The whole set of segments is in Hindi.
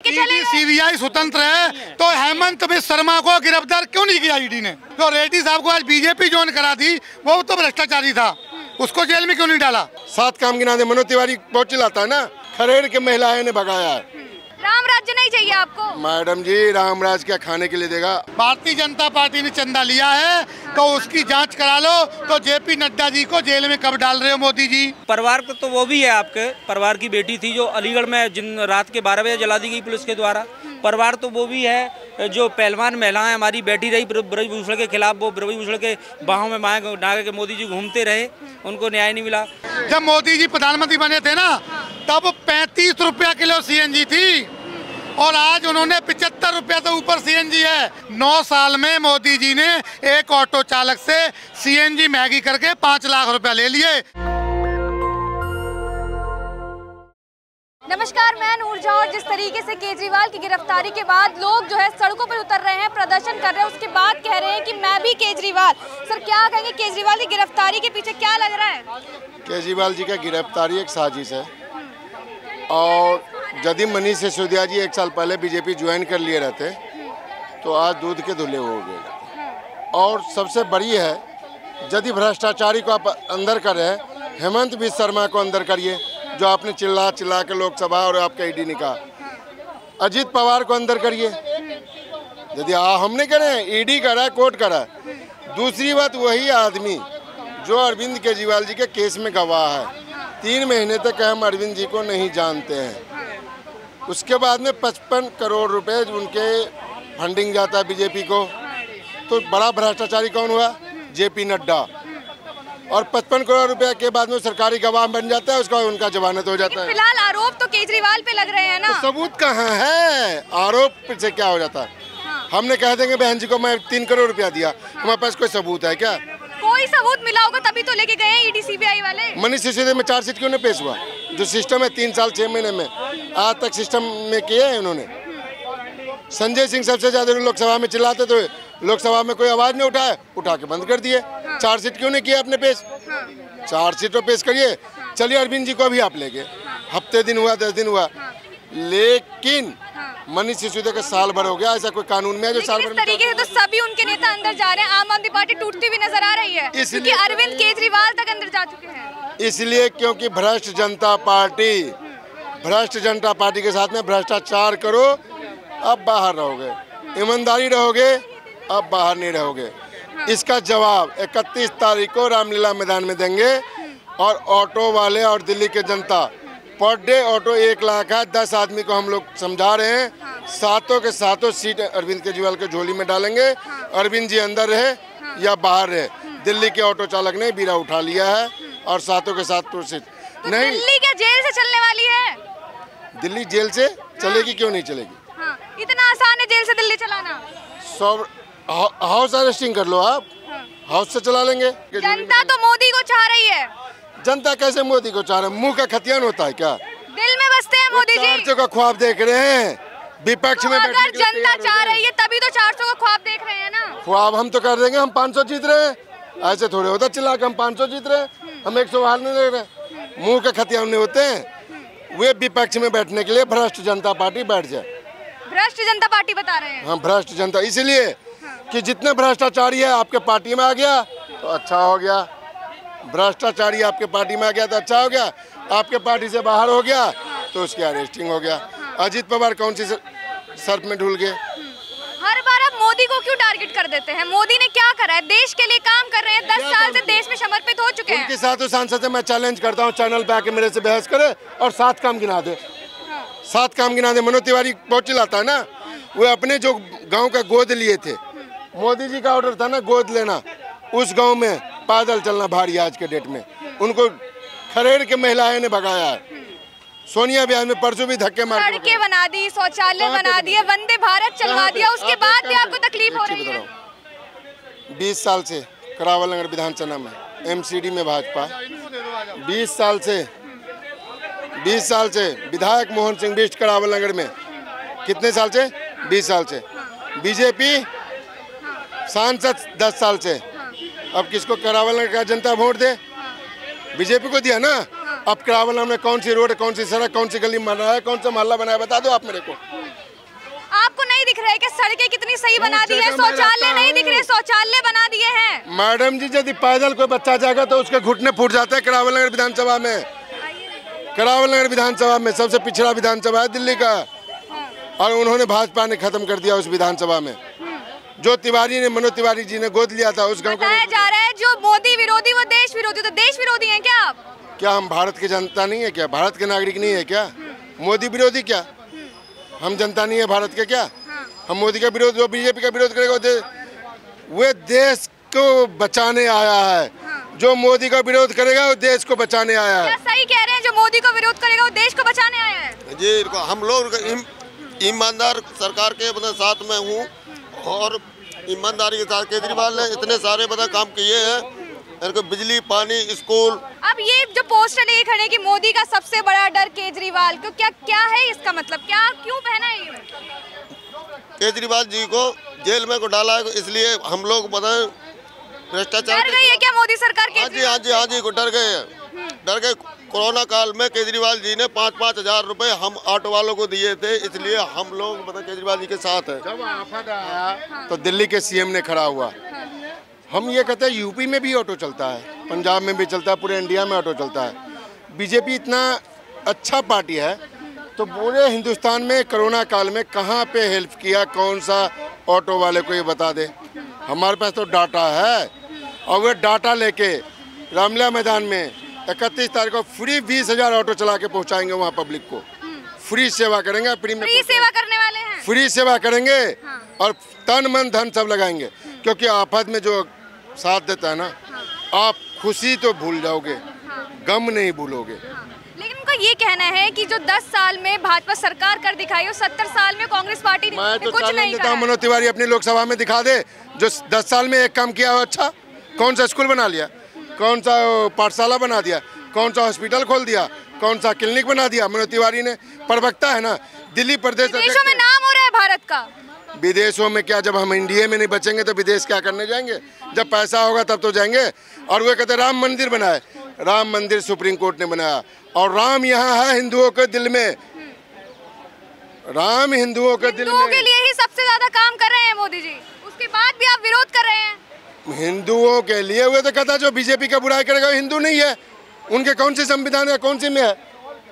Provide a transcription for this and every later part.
सीबीआई स्वतंत्र है। तो हेमंत शर्मा को गिरफ़्तार क्यों नहीं किया ईडी ने? तो रेड्डी साहब को आज बीजेपी ज्वाइन करा थी वो तो भ्रष्टाचारी था। उसको जेल में क्यों नहीं डाला? सात काम गिना दे मनोज तिवारी पहुँचे लाता है ना? खरेड़ के महिलाएँ ने भगाया है। राम राज्य नहीं चाहिए आपको। मैडम जी रामराज क्या खाने के लिए देगा? भारतीय जनता पार्टी ने चंदा लिया है तो उसकी जाँच करा लो तो जेपी नड्डा जी को जेल में कब डाल रहे हो मोदी जी? परिवार को तो वो भी है आपके परिवार की बेटी थी जो अलीगढ़ में जिन रात के बारह बजे जला दी गई पुलिस के द्वारा। परिवार तो वो भी है जो पहलवान महिलाएँ हमारी बैठी रही ब्रजभूषण के खिलाफ वो ब्रजभूषण के बाहों में माए डाके के मोदी जी घूमते रहे उनको न्याय नहीं मिला। जब मोदी जी प्रधानमंत्री बने थे ना तब पैंतीस रुपया किलो सीएनजी थी। और आज उन्होंने पिचहत्तर रुपया से ऊपर सीएनजी है। नौ साल में मोदी जी ने एक ऑटो चालक से सीएनजी महँगी करके पाँच लाख रुपया ले लिए। नमस्कार मैं नूर झा और जिस तरीके से केजरीवाल की गिरफ्तारी के बाद लोग जो है सड़कों पर उतर रहे हैं प्रदर्शन कर रहे हैं उसके बाद कह रहे हैं कि मैं भी केजरीवाल। सर क्या कहेंगे केजरीवाल की गिरफ्तारी के पीछे क्या लग रहा है? केजरीवाल जी का गिरफ्तारी एक साजिश है। और यदि मनीष सिसोदिया जी एक साल पहले बीजेपी ज्वाइन कर लिए रहते तो आज दूध के धुले हो गए। और सबसे बड़ी है यदि भ्रष्टाचारी को आप अंदर कर, हेमंत बिस्वा शर्मा को अंदर करिए, जो आपने चिल्ला चिल्ला के लोकसभा और आपका ईडी ने कहा। अजीत पवार को अंदर करिए। यदि हमने करे, ईडी करा, कोर्ट करा। दूसरी बात वही आदमी, जो अरविंद केजरीवाल जी के केस में गवाह है। तीन महीने तक हम अरविंद जी को नहीं जानते हैं। उसके बाद में पचपन करोड़ रुपए उनके फंडिंग जाता है बीजेपी को। तो बड़ा भ्रष्टाचारी कौन हुआ? जेपी नड्डा। और पचपन करोड़ रुपया के बाद में सरकारी गवाह बन जाता है उसका उनका जमानत हो जाता है। फ़िलहाल आरोप तो केजरीवाल पे लग रहे हैं ना। तो सबूत कहाँ है? आरोप से क्या हो जाता है? हाँ। हमने कह देंगे बहन जी को मैं तीन करोड़ रुपया दिया हमारे पास कोई सबूत है क्या? कोई सबूत मिला होगा तभी तो लेके गए हैं ईडी सीबीआई वाले। मनीष सिसोदिया में चार्जशीट क्यों नहीं पेश हुआ? जो सिस्टम है तीन साल छह महीने में। आज तक सिस्टम में किए हैं उन्होंने संजय सिंह सबसे ज़्यादा लोकसभा में चिल्लाते तो लोकसभा में कोई आवाज़ नहीं उठाया उठा के बंद कर दिए। चार्जशीट क्यों नहीं किया अपने पेश? हाँ। चार्जशीट तो पेश करिए। चलिए अरविंद जी को भी आप लेके गए। हफ़्ते दिन हुआ दस दिन हुआ। लेकिन मनीष सिसोदिया का साल भर हो गया ऐसा कोई कानून में है जो साल भर तरीके से तो सभी उनके नेता अंदर जा रहे हैं आम आदमी पार्टी टूटती हुई नज़र आ रही है इसलिए- अरविंद केजरीवाल तक अंदर जा चुके हैं। इसलिए क्योंकि भ्रष्ट जनता पार्टी भ्रष्ट जनता पार्टी के साथ में भ्रष्टाचार करो अब बाहर रहोगे। ईमानदारी रहोगे अब बाहर नहीं रहोगे। इसका जवाब 31 तारीख को रामलीला मैदान में देंगे और ऑटो वाले और दिल्ली के जनता पर डे ऑटो एक लाख है दस आदमी को हम लोग समझा रहे हैं। सातों के सातों सीट अरविंद केजरीवाल के झोली में डालेंगे। अरविंद जी अंदर रहे या बाहर रहे? दिल्ली के ऑटो चालक ने बीरा उठा लिया है और सातों के सात तो सीट। तो नहीं। दिल्ली क्या जेल से चलने वाली है। दिल्ली जेल से चलेगी क्यों नहीं चलेगी? हाँ, इतना आसान है जेल से दिल्ली चलाना। सौ हाउस अरेस्टिंग कर लो आप। हाउस से चला लेंगे। जनता तो मोदी को चाह रही है। जनता कैसे मोदी को चाह रहे हैं? मुँह का खतियान होता है क्या? दिल में बसते हैं मोदी जी। 400 का ख्वाब देख रहे हैं। विपक्ष तो में अगर जनता चाह रही है तभी तो 400 का ख्वाब देख रहे हैं ना। ख्वाब हम तो कर देंगे हम 500 जीत रहे हैं। ऐसे थोड़े होता चिल्ला के हम 500 जीत रहे हैं। हम 100 हार नहीं दे रहे मुँह के खतियान नहीं होते हैं। वे विपक्ष में बैठने के लिए भ्रष्ट जनता पार्टी बैठ जाए। भ्रष्ट जनता पार्टी बता रहे हैं। हम भ्रष्ट जनता। इसलिए कि जितने भ्रष्टाचारी है आपके पार्टी में आ गया तो अच्छा हो गया। भ्रष्टाचारी आपके पार्टी में आ गया तो अच्छा हो गया आपके पार्टी से बाहर हो गया तो उसकी अरेस्टिंग हो गया। अजीत पवार कौन सी सर्फ में ढुल गए? हर बार आप मोदी को क्यों टारगेट कर देते हैं? मोदी ने क्या करा है? देश के लिए काम कर रहे हैं दस साल से देश में समर्पित हो चुके उनके हैं साथ उस सांसद से मैं चैलेंज करता हूँ चैनल पे आके मेरे से बहस करे और सात काम गिना दे। सात काम गिना दे मनोज तिवारी बहुत चिल्लाता है ना? वो अपने जो गाँव का गोद लिए थे मोदी जी का ऑर्डर था ना गोद लेना उस गाँव में पैदल चलना भारी आज के डेट में। उनको खरेड़ के महिलाएँ ने भगाया है। सोनिया ब्याह में परसों भी धक्के मार सड़कें बना दी शौचालय बना? दिए वंदे भारत चलवा दिया उसके बाद भी आपको तकलीफ़ हो रही है। रहा हूँ। बीस साल से करावल नगर विधानसभा में एमसीडी में भाजपा। बीस साल से बीस साल से विधायक मोहन सिंह बिष्ट करावल नगर में। कितने साल से? बीस साल से। बीजेपी सांसद दस साल से। अब किसको करावल का जनता वोट दे? बीजेपी को दिया ना? अब करावल में कौन सी रोड कौन सी सड़क कौन सी गली बन है कौन सा मोहल्ला बनाया बता दो आप मेरे को। आपको नहीं दिख रहा है कि सड़कें कितनी सही बना दी है? शौचालय नहीं दिख रहे शौचालय बना दिए हैं। मैडम जी यदि पैदल कोई बच्चा जाएगा तो उसके घुटने फूट जाते हैं करावल नगर विधानसभा में। करावल नगर विधानसभा में सबसे पिछड़ा विधानसभा है दिल्ली का। और उन्होंने भाजपा ने खत्म कर दिया उस विधानसभा में। जो तिवारी ने मनोज तिवारी जी ने गोद लिया था उस गाँव का जा रहा है जो मोदी विरोधी वो देश विरोधी तो देश विरोधी हैं क्या आप? क्या हम भारत के जनता नहीं है क्या? भारत के नागरिक नहीं है क्या? मोदी विरोधी क्या? हम जनता नहीं है भारत के क्या? हम मोदी का विरोध जो बीजेपी का विरोध करेगा दे, वे देश को बचाने आया है। जो मोदी का विरोध करेगा वो देश को बचाने आया है। सही कह रहे हैं जो मोदी का विरोध करेगा वो देश को बचाने आया है? जी हम लोग ईम- ईमानदार सरकार के साथ में हूँ। और ईमानदारी के साथ केजरीवाल ने इतने सारे मतलब काम किए हैं। इनको बिजली पानी स्कूल। अब ये जो पोस्टर लेके खड़े कि मोदी का सबसे बड़ा डर केजरीवाल को क्या क्या है इसका मतलब? क्या क्यों पहना है ये? केजरीवाल जी को जेल में को डाला है इसलिए हम लोग बताएँ भ्रष्टाचार डर गई है क्या मोदी सरकार हाँ जी हाँ जी हाँ जी को डर गए हैं। डर गए। कोरोना काल में केजरीवाल जी ने पाँच पाँच हज़ार रुपए हम ऑटो वालों को दिए थे इसलिए हम लोग मतलब केजरीवाल जी के साथ हैं। जब आफत आया तो दिल्ली के सीएम ने खड़ा हुआ। हम ये कहते हैं यूपी में भी ऑटो चलता है पंजाब में भी चलता है पूरे इंडिया में ऑटो चलता है। बीजेपी इतना अच्छा पार्टी है तो पूरे हिंदुस्तान में कोरोना काल में कहाँ पे हेल्प किया कौन सा ऑटो वाले को ये बता दे? हमारे पास तो डाटा है और वो डाटा लेके रामलीला मैदान में इकतीस तारीख को फ्री बीस हज़ार ऑटो चला के पहुँचाएँगे वहाँ पब्लिक को। फ्री सेवा करेंगे फ्री में फ्री सेवा करने वाले हैं। फ्री सेवा करेंगे और तन मन धन सब लगाएँगे क्योंकि आफत में जो साथ देता है ना आप खुशी तो भूल जाओगे गम नहीं भूलोगे। लेकिन उनका ये कहना है कि जो 10 साल में भाजपा सरकार कर दिखाई और 70 साल में कांग्रेस पार्टी मैं तो कुछ नहीं देता हूँ मनोज तिवारी अपनी लोकसभा में दिखा दे जो दस साल में एक काम किया हो अच्छा कौन सा स्कूल बना लिया? कौन सा पाठशाला बना दिया? कौन सा हॉस्पिटल खोल दिया? कौन सा क्लिनिक बना दिया? मनोज तिवारी ने प्रवक्ता है ना दिल्ली प्रदेश देशों में नाम हो रहा है भारत का। विदेशों में क्या जब हम इंडिया में नहीं बचेंगे तो विदेश क्या करने जाएँगे? जब पैसा होगा तब तो जाएँगे। और वो कहते राम मंदिर बनाए राम मंदिर सुप्रीम कोर्ट ने बनाया। और राम यहाँ है हिंदुओं के दिल में। राम हिंदुओं के दिल हिंदुओं के लिए ही सबसे ज़्यादा काम कर रहे हैं मोदी जी। उसके बाद भी आप विरोध कर रहे हैं। हिंदुओं के लिए हुए तो कहता जो बीजेपी का बुराई करेगा वो हिंदू नहीं है। उनके कौन से संविधान है कौन सी में है?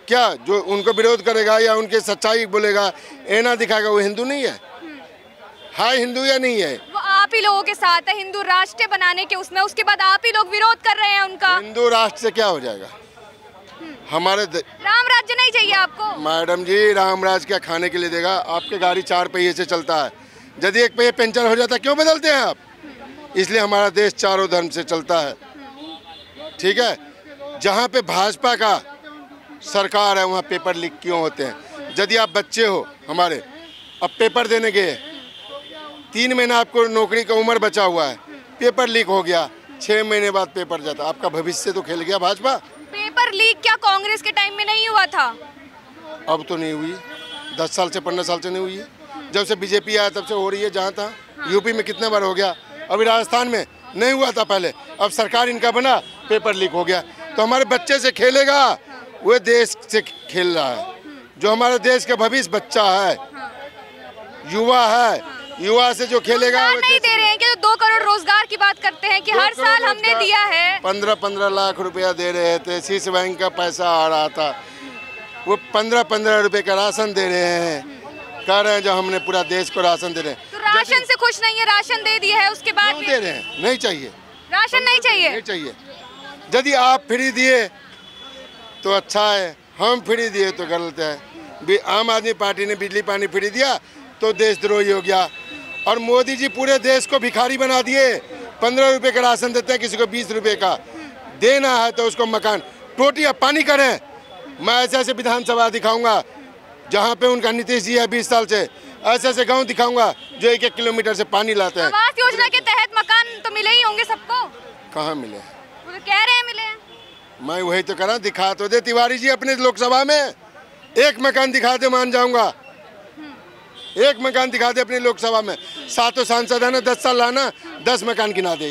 क्या? जो उनको विरोध करेगा या उनके सच्चाई बोलेगा एना दिखाएगा वो हिंदू नहीं है? है हिंदू या नहीं है? वो आप ही लोगों के साथ है हिंदू राष्ट्र बनाने के उसमें उसके बाद आप ही लोग विरोध कर रहे हैं उनका। हिंदू राष्ट्र से क्या हो जाएगा? हमारे द- राम राज्य नहीं चाहिए आपको। मैडम जी रामराज क्या खाने के लिए देगा? आपके गाड़ी चार पहिए से चलता है। यदि एक पहिए पंचर हो जाता क्यों बदलते हैं आप? इसलिए हमारा देश चारों धर्म से चलता है। ठीक है? जहाँ पे भाजपा का सरकार है वहाँ पेपर लीक क्यों होते हैं? यदि आप बच्चे हो हमारे अब पेपर देने गए। तीन महीना आपको नौकरी का उम्र बचा हुआ है। पेपर लीक हो गया। छः महीने बाद पेपर जाता। आपका भविष्य तो खेल गया भाजपा। पेपर लीक क्या कांग्रेस के टाइम में नहीं हुआ था? अब तो नहीं हुई। दस साल से पंद्रह साल से नहीं हुई। है जब से बीजेपी आया तब से हो रही है जहाँ तहाँ यूपी में कितने बार हो गया? अभी राजस्थान में नहीं हुआ था पहले। अब सरकार इनका बना पेपर लीक हो गया। तो हमारे बच्चे से खेलेगा वो देश से खेल रहा है। जो हमारे देश का भविष्य बच्चा है युवा है युवा से जो खेलेगा वो नहीं दे रहे हैं कि दो करोड़ रोज़गार की बात करते हैं कि हर साल हमने दिया है। पंद्रह पंद्रह लाख रुपया दे रहे थे शीश बैंक का पैसा आ रहा था। वो पंद्रह पंद्रह रुपए का राशन दे रहे हैं। कह रहे हैं जो हमने पूरा देश को राशन दे रहे हैं। राशन से खुश नहीं है राशन दे दिया है उसके बाद दे रहे हैं? नहीं चाहिए। राशन नहीं चाहिए नहीं चाहिए। यदि आप फ्री दिए तो अच्छा है। हम फ्री दिए तो गलत है। भी आम आदमी पार्टी ने बिजली पानी फ्री दिया तो देशद्रोही हो गया। और मोदी जी पूरे देश को भिखारी बना दिए। पंद्रह रुपए का राशन देते हैं किसी को बीस रुपए का। देना है तो उसको मकान टोटी अब पानी करें। मैं ऐसे ऐसे विधानसभा दिखाऊँगा जहाँ पे उनका नीतीश जी है बीस साल से। ऐसे ऐसे गाँव दिखाऊँगा जो एक एक किलोमीटर से पानी लाते हैं। आवास योजना के तहत मकान तो मिले ही होंगे सबको? कहाँ मिले? वो तो कह रहे हैं मिले। हैं मैं वही तो करा दिखा तो दे तिवारी जी अपने लोकसभा में। एक मकान दिखा दे मान जाऊँगा। एक मकान दिखा दे अपने लोकसभा में। सातों सांसद है ना दस साल लाना दस मकान गिना दे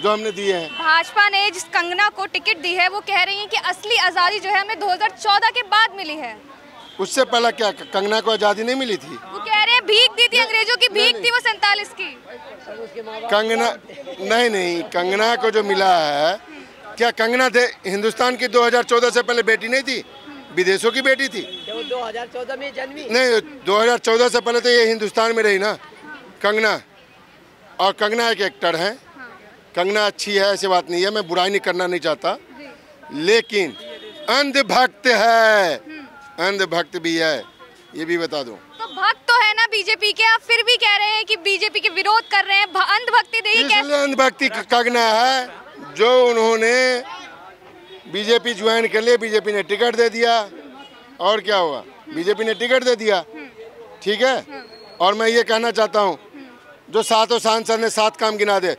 जो हमने दिए हैं। भाजपा ने जिस कंगना को टिकट दी है वो कह रही है कि असली आज़ादी जो है हमें 2014 के बाद मिली है। उससे पहले क्या कंगना को आज़ादी नहीं मिली थी? वो कह रहे हैं भीख दी थी अंग्रेज़ों की भीख थी वो सैंतालीस की। कंगना नहीं नहीं कंगना को जो मिला है क्या कंगना थे हिंदुस्तान की 2014 से पहले बेटी नहीं थी? विदेशों की बेटी थी? जो 2014 में जन्मी। नहीं 2014 से पहले तो ये हिंदुस्तान में रही ना। कंगना और कंगना एक एक्टर है। कंगना अच्छी है ऐसी बात नहीं है मैं बुराई नहीं करना नहीं चाहता। लेकिन अंधभक्त है। अंधभक्त भी है ये भी बता दूँ। तो भक्त तो है ना बीजेपी के आप फिर भी कह रहे हैं कि बीजेपी के विरोध कर रहे हैं अंधभक्ति इसलिए अंधभक्ति क- है जो उन्होंने बीजेपी ज्वाइन कर लिया बीजेपी ने टिकट दे दिया और क्या हुआ? बीजेपी ने टिकट दे दिया। ठीक है? और मैं ये कहना चाहता हूँ जो सातों सांसद ने सात काम गिना दे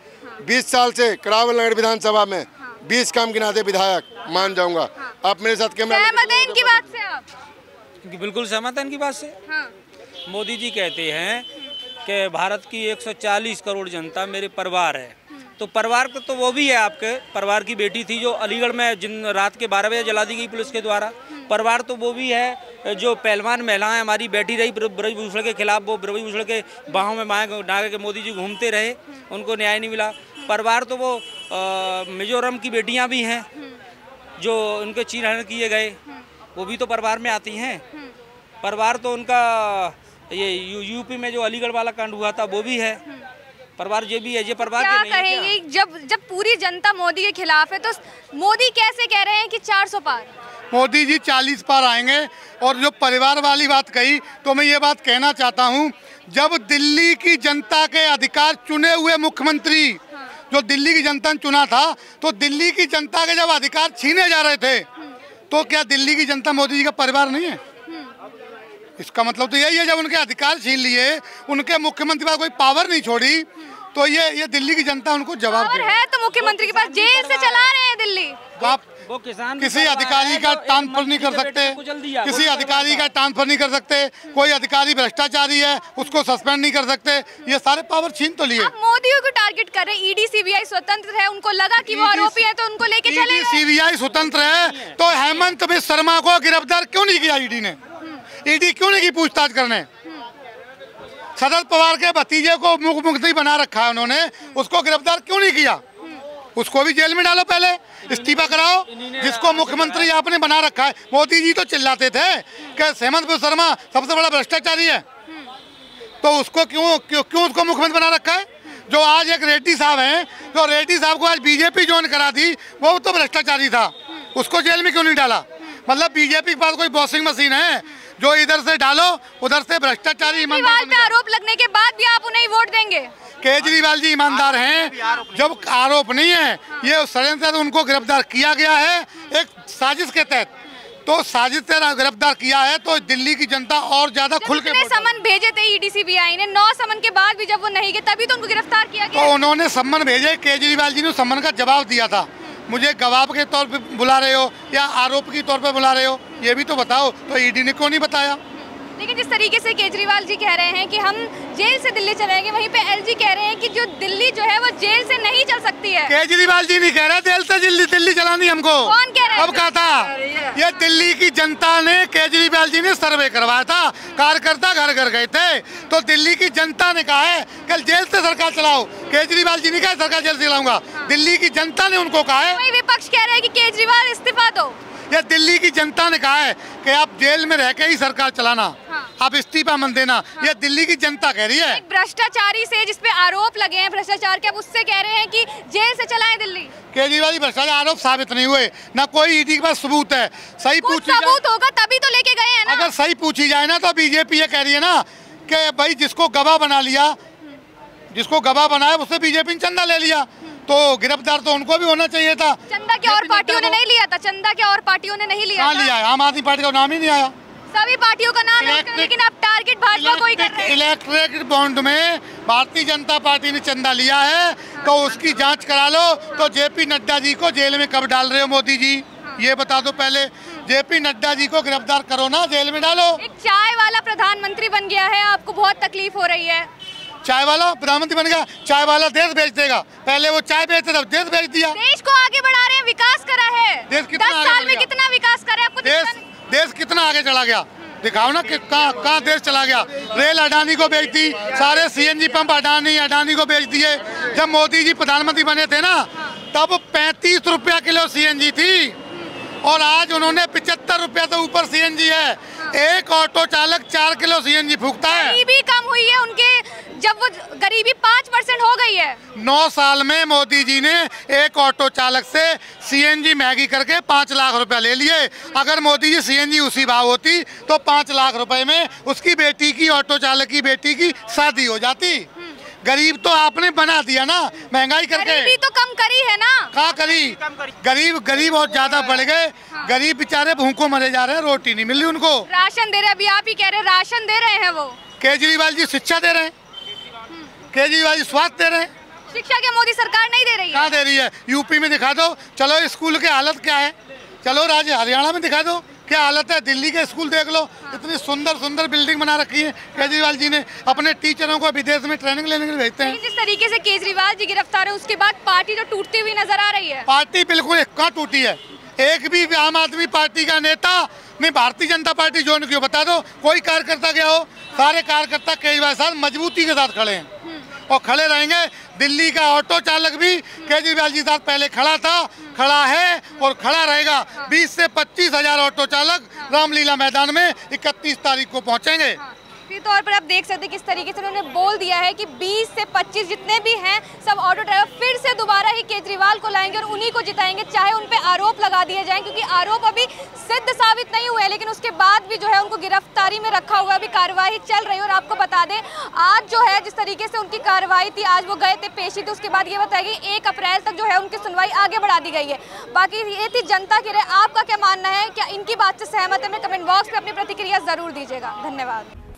बीस साल से करावल नगर विधानसभा में बीस काम गिना दे विधायक मान जाऊँगा। आप मेरे साथ कैमरा इनकी बात से आप। कि बिल्कुल सहमत है इनकी बात से। हाँ। मोदी जी कहते हैं कि भारत की 140 करोड़ जनता मेरे परिवार है। तो परिवार को तो वो भी है आपके परिवार की बेटी थी जो अलीगढ़ में जिन रात के 12 बजे जला दी गई पुलिस के द्वारा। परिवार तो वो भी है जो पहलवान महिलाएँ हमारी बैठी रही ब्र- ब्रजभूषण के खिलाफ वो ब्रजभूषण के बाहों में माए डाल के मोदी जी घूमते रहे उनको न्याय नहीं मिला। परिवार तो वो मिजोरम की बेटियाँ भी हैं जो उनके चीरहरण किए गए। वो भी तो परिवार में आती हैं परिवार तो उनका ये यू, यूपी में जो अलीगढ़ वाला कांड हुआ था वो भी है परिवार ये भी है ये परिवार क्या के नहीं है क्या? कहेंगे जब जब पूरी जनता मोदी के खिलाफ है तो मोदी कैसे कह रहे हैं कि 400 पार मोदी जी 40 पार आएँगे और जो परिवार वाली बात कही तो मैं ये बात कहना चाहता हूँ जब दिल्ली की जनता के अधिकार चुने हुए मुख्यमंत्री हाँ। जो दिल्ली की जनता ने चुना था तो दिल्ली की जनता के जब अधिकार छीने जा रहे थे तो क्या दिल्ली की जनता मोदी जी का परिवार नहीं है? इसका मतलब तो यही है जब उनके अधिकार छीन लिए उनके मुख्यमंत्री पास कोई पावर नहीं छोड़ी तो ये ये दिल्ली की जनता उनको जवाब है तो मुख्यमंत्री के पास जेल से चला रहे हैं दिल्ली। तो आप वो किसान किसी अधिकारी का ट्रांसफ़र नहीं कर सकते किसी अधिकारी का ट्रांसफ़र नहीं कर सकते कोई अधिकारी भ्रष्टाचारी है उसको सस्पेंड नहीं कर सकते ये सारे पावर छीन तो लिए। मोदी को टारगेट कर रहे हैं ईडी सीबीआई स्वतंत्र है उनको लगा कि वो आरोपी है तो उनको लेके चले सीबीआई स्वतंत्र है तो हेमंत बिश्व शर्मा को गिरफ़्तार क्यों नहीं किया ईडी ने? ईडी क्यों नहीं की पूछताछ करने? शरद पवार के भतीजे को मुख्यमंत्री बना रखा है उन्होंने उसको गिरफ़्तार क्यों नहीं किया? उसको भी जेल में डालो पहले इस्तीफा कराओ जिसको मुख्यमंत्री आपने बना रखा है। मोदी जी तो चिल्लाते थे कि हेमंत शर्मा सबसे बड़ा भ्रष्टाचारी है। तो उसको क्यों क्यों क्यों उसको मुख्यमंत्री बना रखा है? जो आज एक रेड्डी साहब हैं जो रेड्डी साहब को आज बीजेपी ज्वाइन करा थी वो तो भ्रष्टाचारी था। उसको जेल में क्यों नहीं डाला? मतलब बीजेपी के पास कोई वॉशिंग मशीन है जो इधर से डालो उधर से भ्रष्टाचारी। आरोप लगने के बाद भी आप उन्हें वोट देंगे। केजरीवाल जी ईमानदार हैं। जब आरोप नहीं है ये षड्यंत्र उनको गिरफ़्तार किया गया है एक साजिश के तहत। तो साजिश से गिरफ़्तार किया है तो दिल्ली की जनता और ज़्यादा खुल के। समन भेजे थे ईडी सीबीआई ने नौ समन के बाद भी जब वो नहीं गए तभी तो उनको गिरफ़्तार किया गया। तो उन्होंने समन भेजे केजरीवाल जी ने सम्मन का जवाब दिया था। मुझे गवाह के तौर पे बुला रहे हो या आरोप के तौर पे बुला रहे हो ये भी तो बताओ। तो ईडी ने क्यों नहीं बताया? लेकिन जिस तरीके से केजरीवाल जी कह रहे हैं कि हम जेल से दिल्ली चलेंगे वहीं पे एलजी कह रहे हैं कि जो दिल्ली जो है वो जेल से नहीं चल सकती है। केजरीवाल जी नहीं कह रहे जेल से दिल्ली दिल्ली चलानी हमको। कौन कह रहा है? अब कहा था ये दिल्ली की जनता ने केजरीवाल जी ने सर्वे करवाया था कार्यकर्ता घर घर गए थे तो दिल्ली की जनता ने कहा है कल जेल से सरकार चलाओ। केजरीवाल जी ने कहा सरकार जेल से चलाऊँगा। दिल्ली की जनता ने उनको कहा है। विपक्ष कह रहे हैं कि केजरीवाल इस्तीफा दो। ये दिल्ली की जनता ने कहा है कि आप जेल में रह के ही सरकार चलाना हाँ। आप इस्तीफा मन देना ये दिल्ली की जनता कह रही है। एक भ्रष्टाचारी से जिसपे आरोप लगे हैं भ्रष्टाचार के अब उससे कह रहे हैं कि जेल से चलाएँ दिल्ली। केजरीवाल जी भ्रष्टाचार आरोप साबित नहीं हुए ना कोई ईडी के पास सबूत है। सही पूछी सबूत होगा तभी तो लेके गए हैं ना। अगर सही पूछी जाए ना तो बीजेपी ये कह रही है ना कि भाई जिसको गवाह बना लिया जिसको गवाह बनाया उससे बीजेपी ने चंदा ले लिया। तो गिरफ़्तार तो उनको भी होना चाहिए था। चंदा के और पार्टियों ने नहीं लिया था चंदा के और पार्टियों ने नहीं लिया लिया है? आम आदमी पार्टी का नाम ही नहीं आया। सभी पार्टियों का नाम है लेकिन आप टारगेट भाजपा को ही कर रहे हैं। इलेक्ट्रिक बॉन्ड में भारतीय जनता पार्टी ने चंदा लिया है तो उसकी जाँच करा लो। तो जेपी नड्डा जी को जेल में कब डाल रहे हो मोदी जी? ये बता दो पहले। जेपी नड्डा जी को गिरफ़्तार करो ना जेल में डालो। एक चाय वाला प्रधानमंत्री बन गया है आपको बहुत तकलीफ़ हो रही है। चाय वाला प्रधानमंत्री बन गया चाय वाला देश बेच देगा। पहले वो चाय बेचते थे देश बेच दिया। देश को आगे बढ़ा रहे हैं विकास करा है। देश कितना दस आगे साल में कितना विकास करा है आपको देश देश कितना आगे चला गया। दिखाओ ना कि कहाँ कहाँ देश चला गया। रेल अडानी को बेच दी सारे सीएनजी पंप अडानी अडानी को बेच दिए। जब मोदी जी प्रधानमंत्री बने थे ना तब पैंतीस रुपया किलो सीएनजी थी। और आज उन्होंने पिचहत्तर रुपया से ऊपर सीएनजी है। एक ऑटो चालक चार किलो सीएनजी फूकता है। कम हुई है उनके जब वो गरीबी पाँच परसेंट हो गई है। नौ साल में मोदी जी ने एक ऑटो चालक से सीएनजी महँगी करके पाँच लाख रुपया ले लिए। अगर मोदी जी सीएनजी उसी भाव होती तो पाँच लाख रुपए में उसकी बेटी की ऑटो चालक की बेटी की शादी हो जाती। गरीब तो आपने बना दिया ना महँगाई करके। गरीबी तो कम करी है ना। कहा करी? गरीब गरीब और ज़्यादा बढ़ गए। हाँ। गरीब बेचारे भूखों मरे जा रहे हैं रोटी नहीं मिल रही उनको। राशन दे रहे अभी आप ही कह रहे हैं राशन दे रहे हैं वो। केजरीवाल जी शिक्षा दे रहे हैं। केजरीवाल जी स्वास्थ्य दे रहे हैं। शिक्षा क्या मोदी सरकार नहीं दे रही है? कहाँ दे रही है? यूपी में दिखा दो। चलो स्कूल की हालत क्या है? चलो राज्य हरियाणा में दिखा दो। क्या हालत है? दिल्ली के स्कूल देख लो। हाँ। इतनी सुंदर सुंदर बिल्डिंग बना रखी है केजरीवाल जी ने। अपने टीचरों को विदेश में ट्रेनिंग लेने के लिए भेजते हैं। जिस तरीके से केजरीवाल जी गिरफ़्तार है उसके बाद पार्टी तो टूटती हुई नज़र आ रही है। पार्टी बिल्कुल एक कहाँ टूटी है। एक भी आम आदमी पार्टी का नेता नहीं भारतीय जनता पार्टी ज्वाइन क्यों बता दो। कोई कार्यकर्ता गया हो? सारे कार्यकर्ता केजरीवाल साथ मजबूती के साथ खड़े हैं। और खड़े रहेंगे। दिल्ली का ऑटो चालक भी केजरीवाल जी साथ पहले खड़ा था, खड़ा है और खड़ा रहेगा। 20 से पच्चीस हज़ार ऑटो चालक रामलीला मैदान में 31 तारीख को पहुँचेंगे। फिर तौर पर आप देख सकते हैं किस तरीके से उन्होंने बोल दिया है कि 20 से 25 जितने भी हैं, सब ऑटो ड्राइवर फिर से दोबारा ही केजरीवाल को लाएँगे और उन्हीं को जिताएँगे, चाहे उन पर आरोप लगा दिए जाएँ, क्योंकि आरोप अभी सिद्ध साबित नहीं हुए लेकिन उसके बाद भी जो है उनको गिरफ्तारी में रखा हुआ अभी कार्रवाई चल रही है और आपको बता दें, आज जो है जिस तरीके से उनकी कार्रवाई थी, आज वो गए थे, पेशी थी, उसके बाद ये बताया कि एक अप्रैल तक जो है उनकी सुनवाई आगे बढ़ा दी गई है। बाकी ये थी जनता की राय, आपका क्या मानना है? क्या इनकी बात से सहमत है? मैं कमेंट बॉक्स में अपनी प्रतिक्रिया ज़रूर दीजिएगा। धन्यवाद।